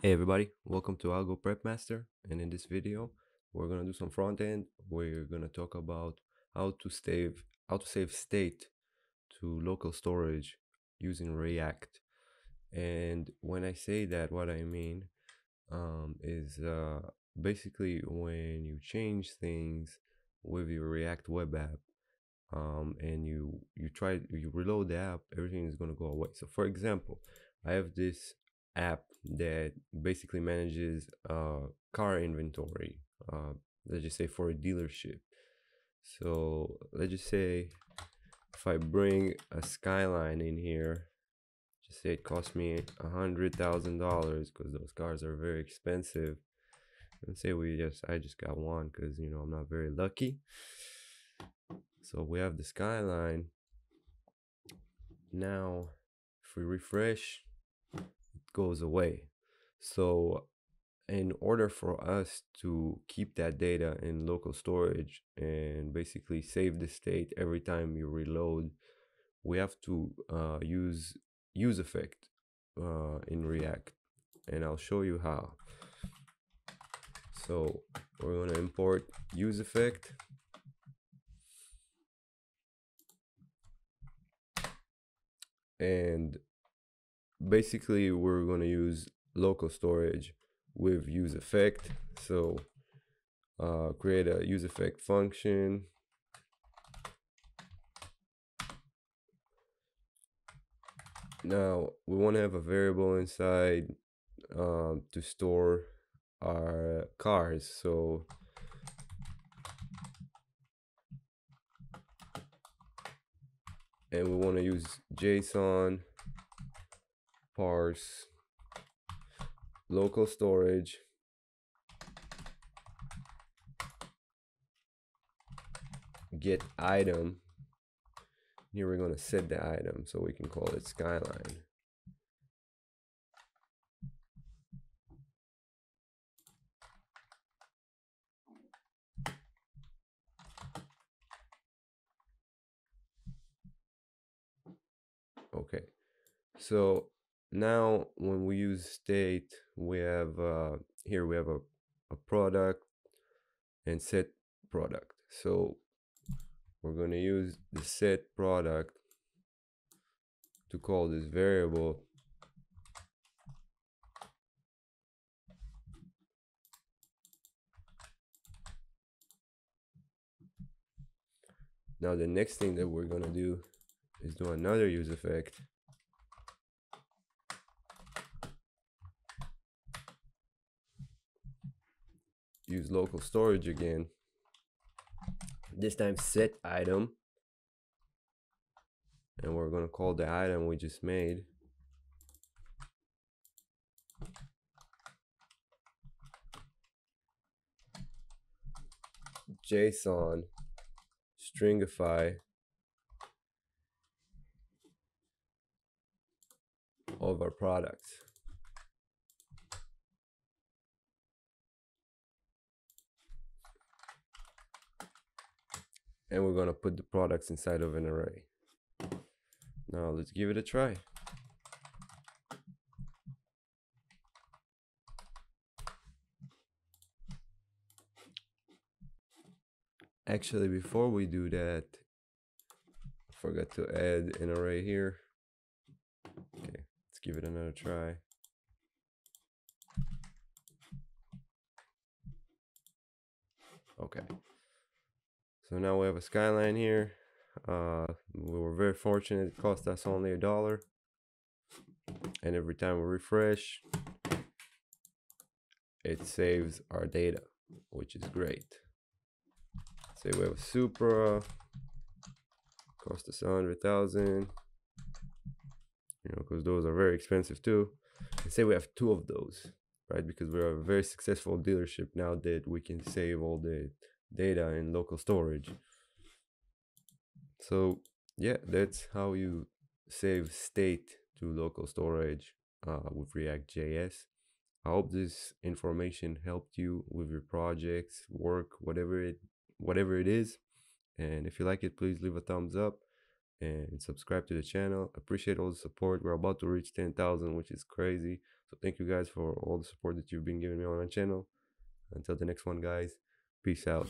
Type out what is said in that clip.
Hey everybody, welcome to Algo Prep Master and in this video we're gonna do some front end. We're gonna talk about how to save how to save state to local storage using React. And when I say that, what I mean um, is uh, basically when you change things with your React web app um, and you you try you reload the app, everything is gonna go away. So for example, I have this app that basically manages uh, car inventory. Uh, let's just say for a dealership. So let's just say if I bring a Skyline in here, just say it cost me a hundred thousand dollars because those cars are very expensive. Let's say we just I just got one because you know I'm not very lucky. So we have the Skyline. Now, if we refresh, goes away. So in order for us to keep that data in local storage and basically save the state every time you reload, we have to uh, use use effect uh, in React, and I'll show you how. So we're going to import use effect. And basically we're going to use local storage with use effect. So uh, create a use effect function. Now we want to have a variable inside um, to store our cars so and we want to use json parse local storage. Get item. Here we're going to set the item so we can call it skyline. Okay. So now when we use state we have uh, here we have a, a product and set product. So we're going to use the set product to call this variable. Now the next thing that we're going to do is do another use effect use local storage again. This time set item. And we're going to call the item we just made. JSON stringify of our products. And we're going to put the products inside of an array. Now let's give it a try. Actually, before we do that, I forgot to add an array here. Okay, let's give it another try. Okay. So now we have a skyline here. Uh, we were very fortunate. It cost us only a dollar. And every time we refresh, it saves our data, which is great. Say we have a Supra, cost us a hundred thousand. You know, because those are very expensive too. And say we have two of those, right? Because we're a very successful dealership now that we can save all the data in local storage. So yeah, that's how you save state to local storage uh, with React.js. I hope this information helped you with your projects, work, whatever it whatever it is. And if you like it, please leave a thumbs up and subscribe to the channel. Appreciate all the support. We're about to reach 10,000, which is crazy. So thank you guys for all the support that you've been giving me on my channel. Until the next one, guys. Peace out.